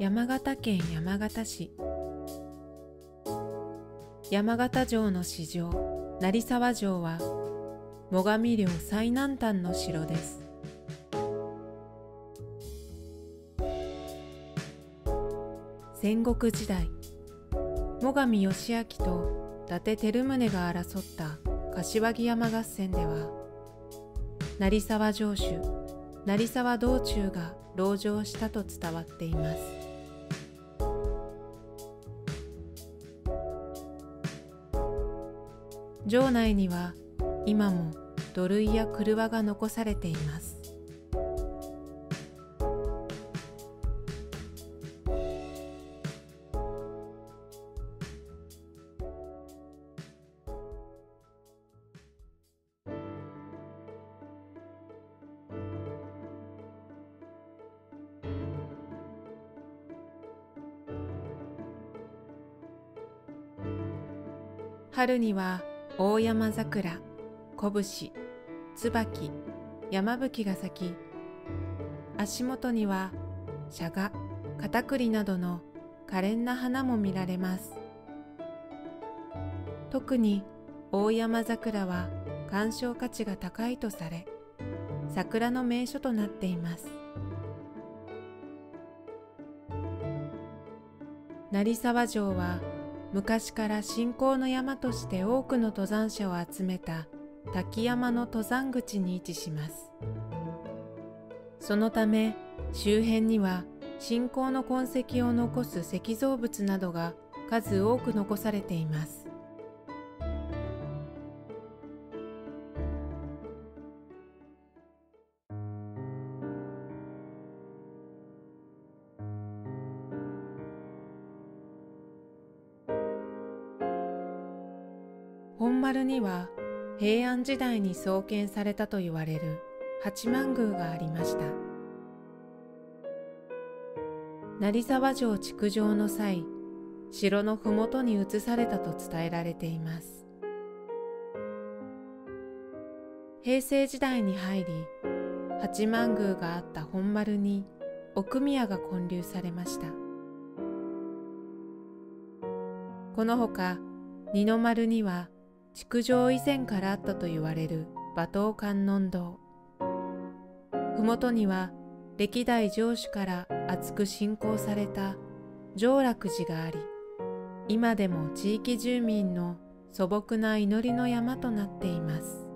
山形県山形市。山形城の市場成沢城は最上領最南端の城です。戦国時代最上義明と伊達照宗が争った柏木山合戦では成沢城主成沢道中が籠城したと伝わっています。城内には今も土塁や車が残されています。春には大山桜、小節、椿、山吹が咲き、足元にはシャガ、カタクリなどの可憐な花も見られます。特に大山桜は鑑賞価値が高いとされ、桜の名所となっています。成沢城は昔から信仰の山として多くの登山者を集めた滝山の登山口に位置します。そのため周辺には信仰の痕跡を残す石造物などが数多く残されています。本丸には平安時代に創建されたと言われる八幡宮がありました。成沢城築城の際城の麓に移されたと伝えられています。平成時代に入り八幡宮があった本丸に奥宮が建立されました。このほか二の丸には築城以前からあったと言われる馬頭観音堂。麓には歴代城主から厚く信仰された上楽寺があり今でも地域住民の素朴な祈りの山となっています。